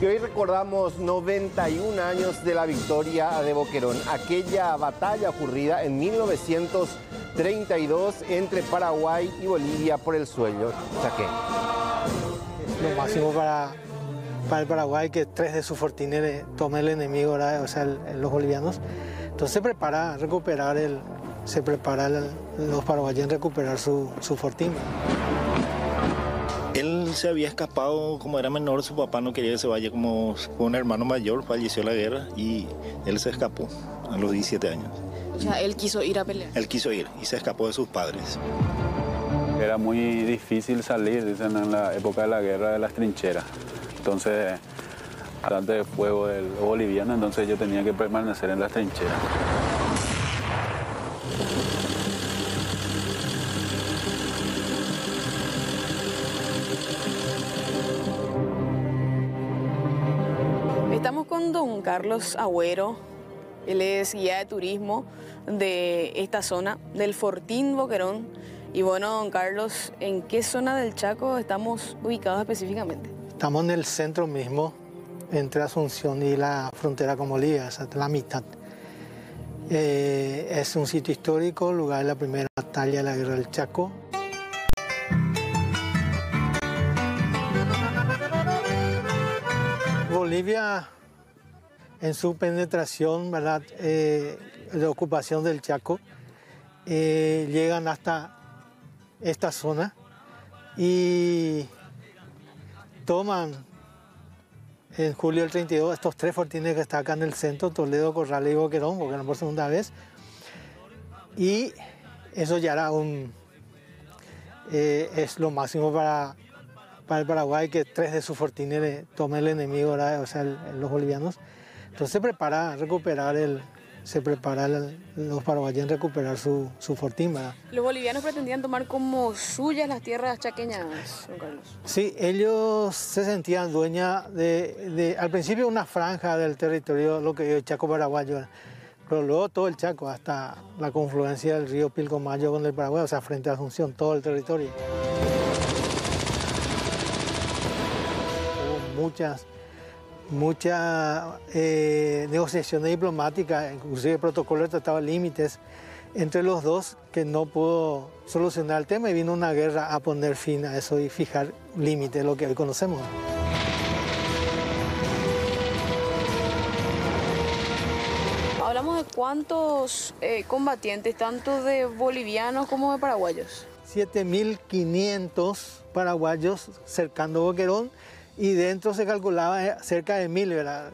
Y hoy recordamos 91 años de la victoria de Boquerón, aquella batalla ocurrida en 1932 entre Paraguay y Bolivia por el suelo Chaquén. Lo máximo para, el Paraguay que tres de sus fortines tomen el enemigo, o sea, los bolivianos. Entonces se prepara a recuperar el, se prepara los paraguayos en recuperar su, su fortín. Él se había escapado, como era menor, su papá no quería que se vaya como un hermano mayor, falleció en la guerra y él se escapó a los 17 años. O sea, él quiso ir a pelear. Él quiso ir y se escapó de sus padres. Era muy difícil salir, dicen, en la época de la guerra de las trincheras. Entonces, antes del fuego del boliviano, entonces yo tenía que permanecer en las trincheras. Don Carlos Agüero, él es guía de turismo de esta zona, del Fortín Boquerón. Y bueno, don Carlos, ¿en qué zona del Chaco estamos ubicados específicamente? Estamos en el centro mismo, entre Asunción y la frontera con Bolivia, es la mitad. Eh, es un sitio histórico, lugar de la primera batalla de la guerra del Chaco. En su penetración ¿verdad? Eh, de ocupación del Chaco, eh, llegan hasta esta zona y toman en julio del 32 estos tres fortines que están acá en el centro, Toledo, Corral y Boquerón, Boquerón por segunda vez. Y eso ya era un... Eh, es lo máximo para, para el Paraguay, que tres de sus fortines tomen el enemigo, o sea, los bolivianos. Entonces se prepara a recuperar el, se prepara los paraguayos en recuperar su, su fortín. ¿Los bolivianos pretendían tomar como suyas las tierras chaqueñas, don Carlos? Sí, ellos se sentían dueñas de, de, al principio una franja del territorio, lo que es Chaco paraguayo, pero luego todo el Chaco, hasta la confluencia del río Pilcomayo con el Paraguay, o sea, frente a Asunción, todo el territorio. Hubo muchas mucha eh, negociaciones diplomáticas, inclusive el protocolo de tratado límites entre los dos que no pudo solucionar el tema y vino una guerra a poner fin a eso y fijar límites, lo que hoy conocemos. Hablamos de cuántos eh, combatientes, tanto de bolivianos como de paraguayos. 7.500 paraguayos cercando Boquerón y dentro se calculaba eh, cerca de mil, ¿verdad?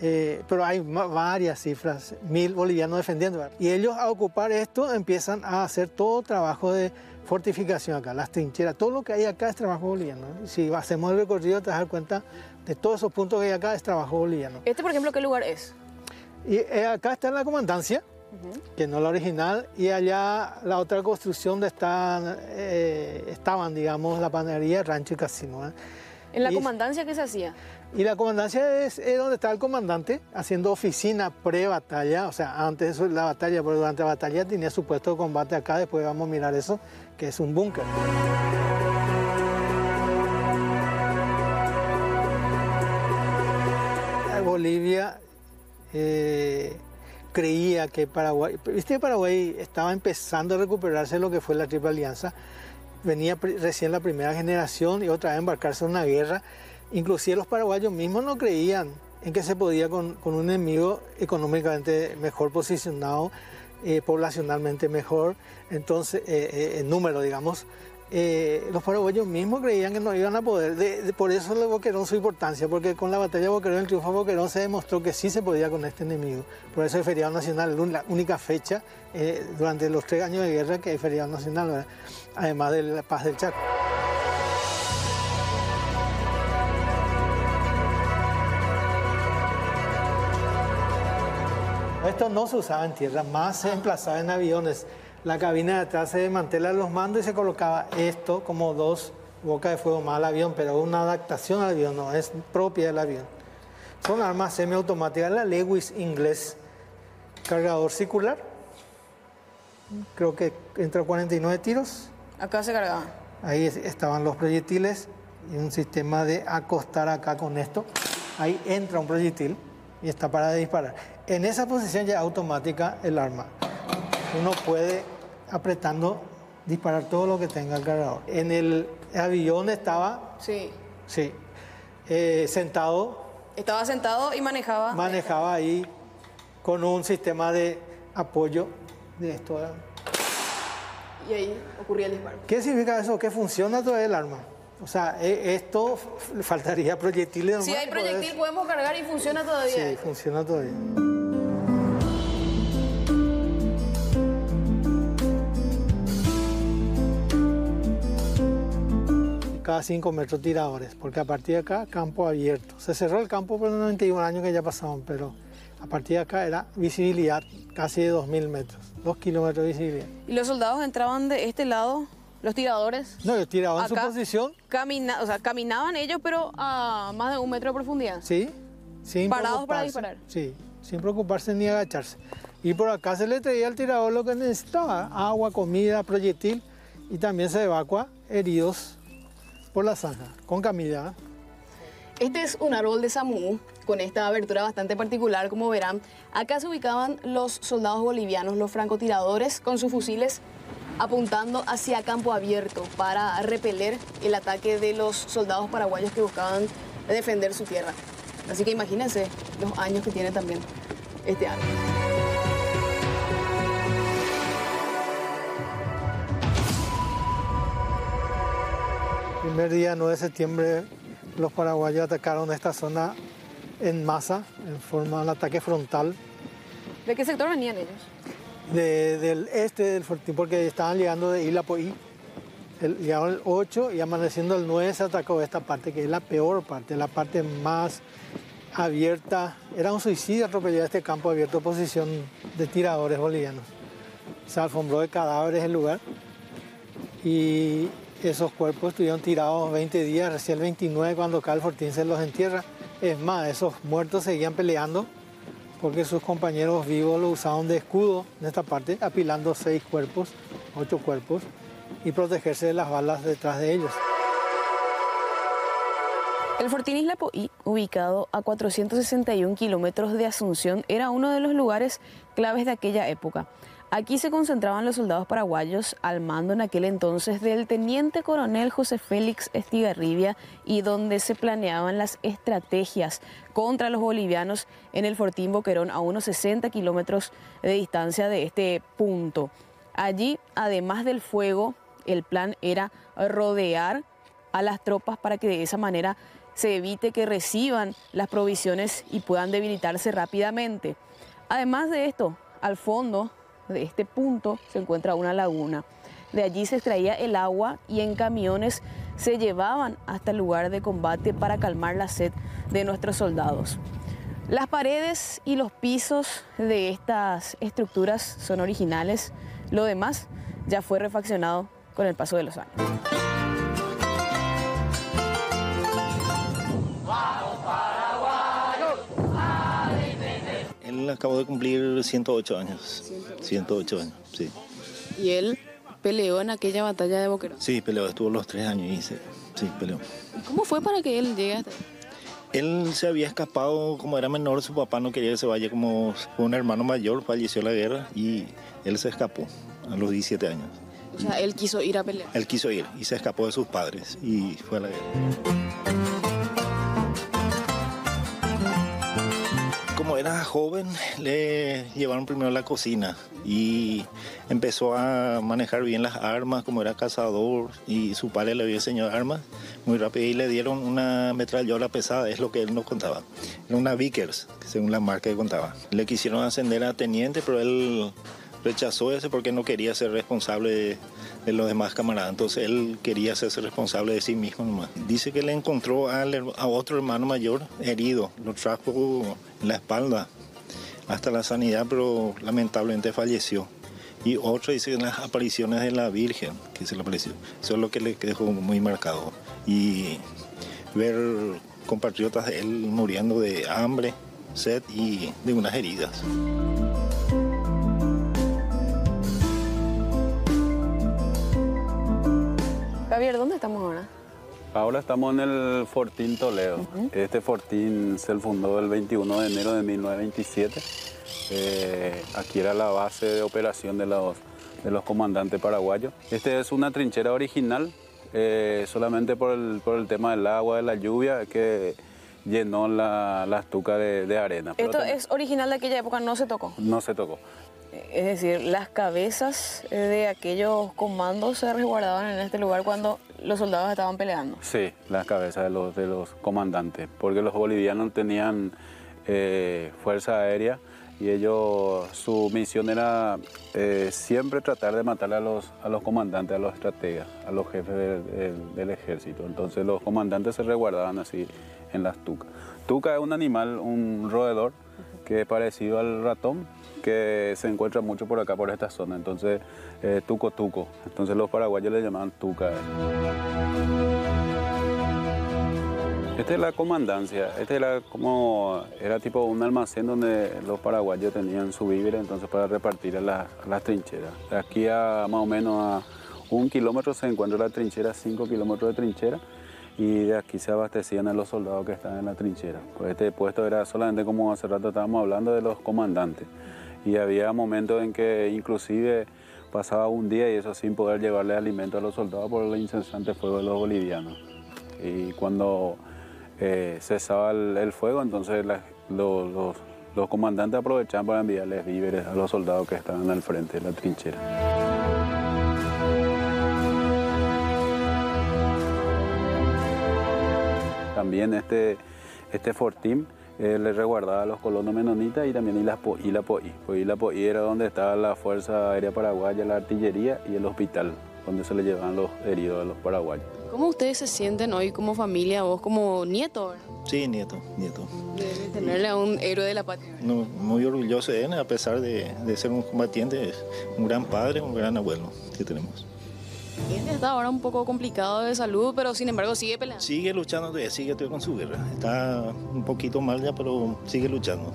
Eh, pero hay varias cifras, mil bolivianos defendiendo. Y ellos a ocupar esto empiezan a hacer todo trabajo de fortificación acá, las trincheras, todo lo que hay acá es trabajo boliviano. Si hacemos el recorrido te das dar cuenta de todos esos puntos que hay acá es trabajo boliviano. ¿Este, por ejemplo, qué lugar es? Y eh, acá está la comandancia, que no la original, y allá la otra construcción donde están, estaban, digamos, la panadería, rancho y casino. ¿En la comandancia qué se hacía? Y la comandancia es, donde está el comandante haciendo oficina pre-batalla, o sea, antes de la batalla, pero durante la batalla tenía su puesto de combate acá, después vamos a mirar eso, que es un búnker. Bolivia eh, creía que Paraguay, viste Paraguay estaba empezando a recuperarse lo que fue la Triple Alianza, venía recién la primera generación y otra vez embarcarse en una guerra. Inclusive los paraguayos mismos no creían en que se podía con, un enemigo económicamente mejor posicionado, eh, poblacionalmente mejor, entonces, eh, eh, en número, digamos. los paraguayos mismos creían que no iban a poder. por eso le Boquerón su importancia, porque con la batalla de Boquerón, el triunfo de Boquerón se demostró que sí se podía con este enemigo. Por eso el feriado nacional es la única fecha durante los tres años de guerra que hay feriado nacional. Además de la paz del Chaco. Esto no se usaba en tierra, más se emplazaba en aviones. La cabina de atrás se desmantela los mandos y se colocaba esto como dos bocas de fuego más al avión, pero una adaptación al avión, no es propia del avión. Son armas semiautomáticas, la Lewis inglés, cargador circular, creo que entra 49 tiros, Acá se cargaba. Ahí estaban los proyectiles y un sistema de acostar acá con esto. ahí entra un proyectil y está para disparar. En esa posición ya automática el arma. Uno puede, apretando, disparar todo lo que tenga el cargador. En el avión estaba, Sí. sí, eh, sentado, Estaba sentado y manejaba. manejaba ahí con un sistema de apoyo de esto. Y ahí ocurría el disparo. ¿Qué significa eso? Que funciona todavía el arma. O sea, e- esto faltaría proyectiles. Si hay proyectil, podemos cargar y funciona todavía. Sí, funciona todavía. Cada cinco metros tiradores, porque a partir de acá, campo abierto. Se cerró el campo por los 91 años que ya pasaron, pero a partir de acá era visibilidad casi de 2.000 metros, 2 kilómetros de visibilidad. Y los soldados entraban de este lado, los tiradores. No, yo tiraba en su Acá. posición, Camina, o sea, caminaban ellos, pero a más de un metro de profundidad. Sí, sin Parados para disparar. Sí, sin preocuparse ni agacharse. Y por acá se le traía al tirador lo que necesitaba, agua, comida, proyectil, y también se evacua heridos por la zanja, con camilla. Este es un árbol de Samú, con esta abertura bastante particular, como verán. Acá se ubicaban los soldados bolivianos, los francotiradores, con sus fusiles apuntando hacia campo abierto para repeler el ataque de los soldados paraguayos que buscaban defender su tierra. Así que imagínense los años que tiene también este árbol. Primer día, 9 de septiembre, los paraguayos atacaron esta zona en masa, en forma de un ataque frontal ¿De qué sector venían ellos? de- del este del Fortín, porque estaban llegando de Isla Poí. El, llegaron el 8 y amaneciendo el 9 se atacó esta parte, que es la peor parte, la parte más abierta. Era un suicidio atropellar este campo abierto, posición de tiradores bolivianos. Se alfombró de cadáveres el lugar y esos cuerpos estuvieron tirados 20 días, recién el 29 cuando cae el Fortín se los entierra. Es más, esos muertos seguían peleando porque sus compañeros vivos lo usaban de escudo en esta parte, apilando seis cuerpos, ocho cuerpos, y protegerse de las balas detrás de ellos. El Fortín Isla Poí, ubicado a 461 kilómetros de Asunción, era uno de los lugares claves de aquella época. Aquí se concentraban los soldados paraguayos al mando en aquel entonces del teniente coronel José Félix Estigarribia y donde se planeaban las estrategias contra los bolivianos en el Fortín Boquerón a unos 60 kilómetros de distancia de este punto. Allí, además del fuego, el plan era rodear a las tropas para que de esa manera se evite que reciban las provisiones y puedan debilitarse rápidamente. Además de esto, al fondo de este punto se encuentra una laguna. De allí se extraía el agua y en camiones se llevaban hasta el lugar de combate para calmar la sed de nuestros soldados. Las paredes y los pisos de estas estructuras son originales, lo demás ya fue refaccionado con el paso de los años. Él acabó de cumplir 108 años. 108 años, sí. Y él peleó en aquella batalla de Boquerón. Sí, peleó, estuvo los tres años y sí, sí, peleó. ¿Cómo fue para que él llegue hasta ahí? Él se había escapado, como era menor, su papá no quería que se vaya como un hermano mayor, falleció en la guerra y él se escapó a los 17 años. O sea, él quiso ir a pelear. Él quiso ir y se escapó de sus padres y fue a la guerra. Era joven, le llevaron primero a la cocina y empezó a manejar bien las armas, como era cazador y su padre le había enseñado armas muy rápido y le dieron una metralladora pesada, es lo que él nos contaba. Era una Vickers, según la marca que contaba. Le quisieron ascender a teniente, pero él rechazó ese porque no quería ser responsable de los demás camaradas. Entonces él quería hacerse responsable de sí mismo nomás. Dice que le encontró a otro hermano mayor herido, lo trajo en la espalda hasta la sanidad, pero lamentablemente falleció. Y otro dice las apariciones de la Virgen, que se le apareció. Eso es lo que le dejó muy marcado. Y ver compatriotas de él muriendo de hambre, sed y de unas heridas. Estamos ahora? Ahora estamos en el Fortín Toledo. Este Fortín se fundó el 21 de enero de 1927. Eh, aquí era la base de operación de los, de los comandantes paraguayos. Este es una trinchera original, eh, solamente por el, por el tema del agua, de la lluvia, que llenó la, la estuca de, de arena. ¿Esto es original de aquella época? ¿No se tocó? No se tocó. Es decir, las cabezas eh, de aquellos comandos se resguardaban en este lugar cuando los soldados estaban peleando. Sí, las cabezas de los, de los comandantes, porque los bolivianos tenían eh, fuerza aérea y ellos, su misión era eh, siempre tratar de matar a los, comandantes, a los estrategas, a los jefes del, del- del ejército. Entonces los comandantes se resguardaban así en las tucas. Tuca es un animal, un roedor, que es parecido al ratón, que se encuentra mucho por acá, por esta zona. Entonces, eh, tuco tuco. Entonces los paraguayos le llamaban tuca. Esta es la comandancia. Este era como, era tipo un almacén donde los paraguayos tenían su víveres, entonces para repartir a, las- trincheras. Aquí a más o menos a un kilómetro se encuentra la trinchera, cinco kilómetros de trinchera, y de aquí se abastecían a los soldados que estaban en la trinchera. Pues este puesto era solamente como hace rato estábamos hablando de los comandantes. Y había momentos en que inclusive pasaba un día y eso sin poder llevarle alimento a los soldados por el incesante fuego de los bolivianos. Y cuando eh, cesaba el, fuego, entonces los- los comandantes aprovechaban para enviarles víveres a los soldados que estaban al frente de la trinchera. También este, este fortín eh, le resguardaba a los colonos menonitas y también Ilapo- Ilapoí. Pues Ilapoí era donde estaba la Fuerza Aérea Paraguaya, la artillería y el hospital, donde se le llevaban los heridos a los paraguayos. ¿Cómo ustedes se sienten hoy como familia, vos como nieto, ¿verdad? Sí, nieto, nieto. de tenerle a un héroe de la patria? No, muy orgulloso de él, a pesar de, de ser un combatiente, es un gran padre, un gran abuelo que tenemos. Él está ahora un poco complicado de salud, pero sin embargo sigue peleando. Sigue luchando, todavía, sigue todavía con su guerra. Está un poquito mal ya, pero sigue luchando.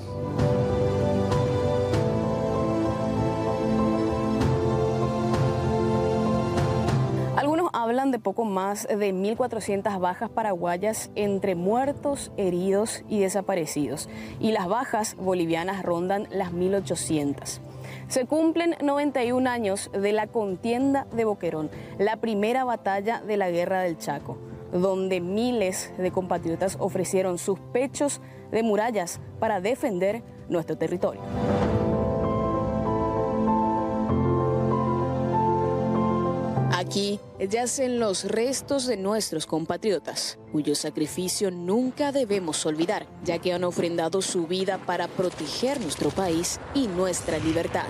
Algunos hablan de poco más de 1.400 bajas paraguayas entre muertos, heridos y desaparecidos. Y las bajas bolivianas rondan las 1.800. Se cumplen 91 años de la contienda de Boquerón, la primera batalla de la Guerra del Chaco, donde miles de compatriotas ofrecieron sus pechos de murallas para defender nuestro territorio. Aquí yacen los restos de nuestros compatriotas, cuyo sacrificio nunca debemos olvidar, ya que han ofrendado su vida para proteger nuestro país y nuestra libertad.